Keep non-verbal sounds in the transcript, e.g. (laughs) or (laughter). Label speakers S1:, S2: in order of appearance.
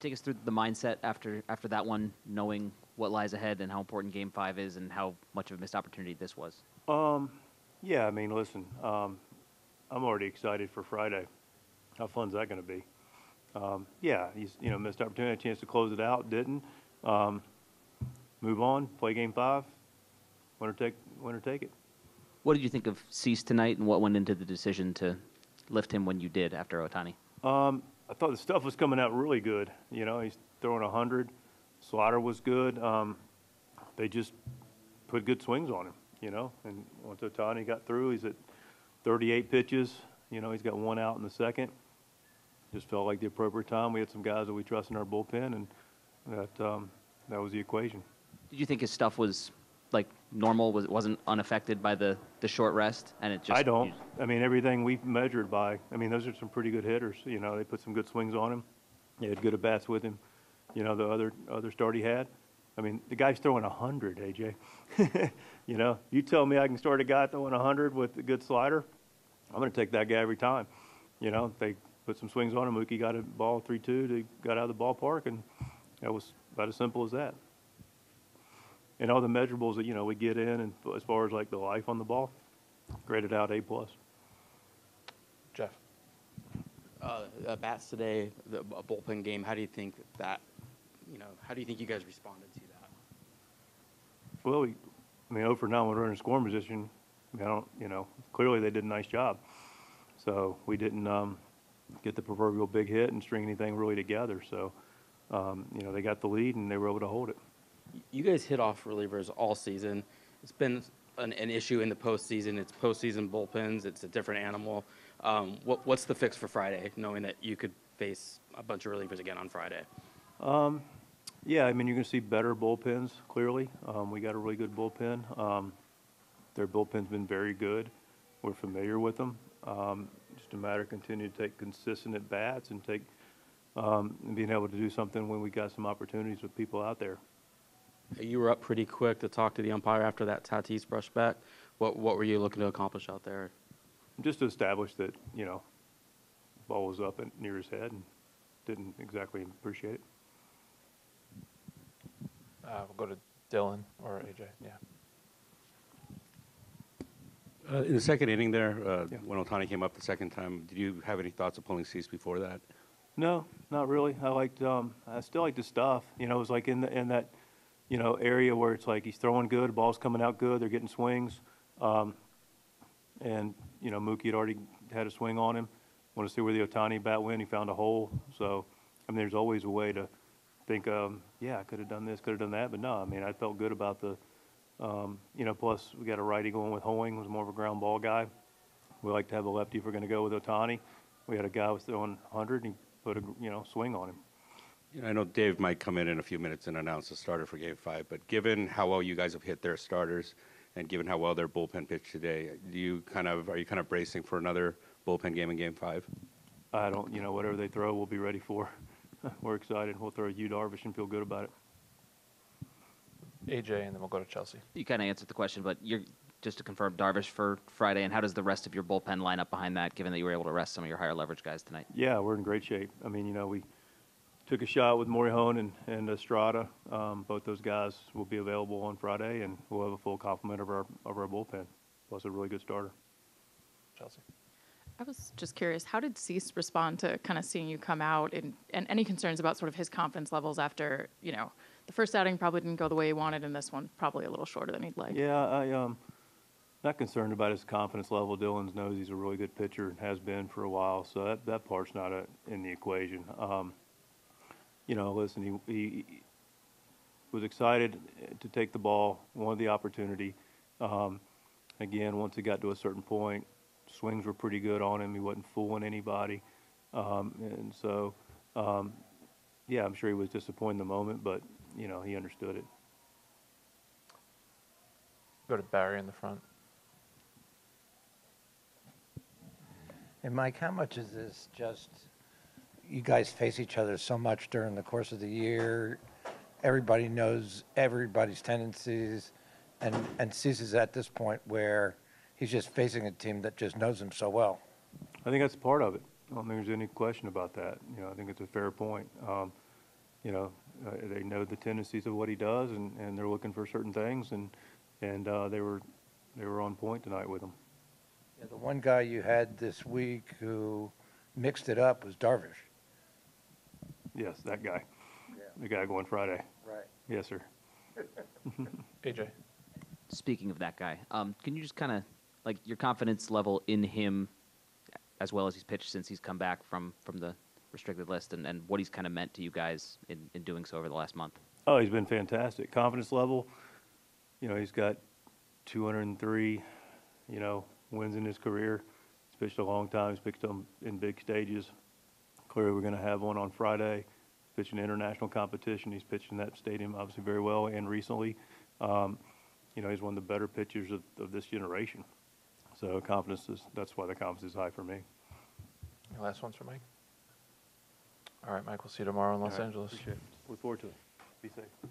S1: Take us through the mindset after after that one, knowing what lies ahead and how important Game Five is, and how much of a missed opportunity this was.
S2: Um, yeah, I mean, listen, um, I'm already excited for Friday. How fun's that going to be? Um, yeah, he's you know missed opportunity, a chance to close it out, didn't. Um, move on, play Game Five. Winner take, winner take it.
S1: What did you think of Cease tonight, and what went into the decision to lift him when you did after Ohtani?
S2: Um, I thought the stuff was coming out really good. You know, he's throwing a hundred. Slider was good. Um, they just put good swings on him. You know, and once Ohtani got through, he's at 38 pitches. You know, he's got one out in the second. Just felt like the appropriate time. We had some guys that we trust in our bullpen, and that um, that was the equation.
S1: Did you think his stuff was normal? Was wasn't unaffected by the the short rest, and it just
S2: I don't. I mean, everything we've measured by. I mean, those are some pretty good hitters. You know, they put some good swings on him. They had good at bats with him. You know, the other other start he had. I mean, the guy's throwing a hundred, AJ. (laughs) you know, you tell me I can start a guy throwing a hundred with a good slider. I'm going to take that guy every time. You know, they put some swings on him. Mookie got a ball three-two. They got out of the ballpark, and that was about as simple as that. And all the measurables that you know we get in, and as far as like the life on the ball, graded out A plus.
S3: Jeff.
S4: Uh, uh, bats today, the a bullpen game. How do you think that, you know, how do you think you guys responded to that?
S2: Well, we, I mean, 0 for 9 with runner in scoring position. I, mean, I don't, you know, clearly they did a nice job. So we didn't um, get the proverbial big hit and string anything really together. So, um, you know, they got the lead and they were able to hold it.
S4: You guys hit off relievers all season. It's been an, an issue in the postseason. It's postseason bullpens. It's a different animal. Um, what, what's the fix for Friday, knowing that you could face a bunch of relievers again on Friday?
S2: Um, yeah, I mean, you're going to see better bullpens, clearly. Um, we got a really good bullpen. Um, their bullpen's been very good. We're familiar with them. Um, just a matter of continuing to take consistent at bats and take um, and being able to do something when we got some opportunities with people out there.
S4: You were up pretty quick to talk to the umpire after that Tatis brush back. What, what were you looking to accomplish out there?
S2: Just to establish that, you know, ball was up and near his head and didn't exactly appreciate it.
S3: Uh, we'll go to Dylan or AJ. Yeah.
S5: Uh, in the second inning there, uh,
S2: Yeah.
S5: when Ohtani came up the second time, did you have any thoughts of pulling Cease before that?
S2: No, not really. I liked, um, I still liked the stuff. You know, it was like in the, in that, you know, area where it's like he's throwing good, ball's coming out good, they're getting swings. Um, and, you know, Mookie had already had a swing on him. Want to see where the Ohtani bat went. He found a hole. So, I mean, there's always a way to think, um, yeah, I could have done this, could have done that. But no, I mean, I felt good about the, um, you know, plus we got a righty going with Hoeing, who's more of a ground ball guy. We like to have a lefty if we're going to go with Ohtani. We had a guy who was throwing 100, and he put a, you know, swing on him.
S5: You know, I know Dave might come in in a few minutes and announce the starter for Game Five, but given how well you guys have hit their starters, and given how well their bullpen pitched today, do you kind of are you kind of bracing for another bullpen game in Game Five?
S2: I don't, you know, whatever they throw, we'll be ready for. (laughs) We're excited. We'll throw you Darvish and feel good about it.
S3: AJ, and then we'll go to Chelsea.
S1: You kind of answered the question, but you're just to confirm Darvish for Friday, and how does the rest of your bullpen line up behind that, given that you were able to rest some of your higher leverage guys tonight?
S2: Yeah, we're in great shape. I mean, you know, we took a shot with Morejon and, and Estrada. Um, both those guys will be available on Friday, and we'll have a full complement of our of our bullpen, plus a really good starter.
S3: Chelsea.
S6: I was just curious, how did Cease respond to kind of seeing you come out and, and any concerns about sort of his confidence levels after, you know, the first outing probably didn't go the way he wanted and this one probably a little shorter than he'd like?
S2: Yeah, I um not concerned about his confidence level. Dylan knows he's a really good pitcher and has been for a while, so that that part's not a, in the equation. Um, you know, listen, he, he was excited to take the ball, wanted the opportunity. Um, again, once he got to a certain point, swings were pretty good on him. He wasn't fooling anybody, um, and so um, yeah, I'm sure he was disappointed in the moment, but you know, he understood it.
S3: Go to Barry in the front.
S7: And Mike, how much is this just, you guys face each other so much during the course of the year, everybody knows everybody's tendencies, and, and Cease is at this point where he's just facing a team that just knows him so well.
S2: I think that's part of it. I don't think there's any question about that. You know, I think it's a fair point. Um, you know, uh, they know the tendencies of what he does, and, and they're looking for certain things, and, and uh, they were, they were on point tonight with him.
S7: Yeah, The one guy you had this week who mixed it up was Darvish.
S2: Yes, that guy. The guy going Friday.
S7: Right.
S2: Yes, sir. (laughs)
S3: AJ.
S1: Speaking of that guy, um, can you just kind of like your confidence level in him, as well as he's pitched since he's come back from from the restricted list, and, and what he's kind of meant to you guys in, in doing so over the last month?
S2: Oh, he's been fantastic. Confidence level, you know, he's got 203, you know, wins in his career. He's pitched a long time. He's pitched them in big stages. Clearly, we're going to have one on Friday. Pitching international competition. He's pitched in that stadium obviously very well and recently. Um, you know, he's one of the better pitchers of, of this generation. So confidence is, that's why the confidence is high for me.
S3: Any last ones for Mike? All right, Mike, we'll see you tomorrow in Los
S2: right,
S3: Angeles.
S2: Look forward to it. Be safe.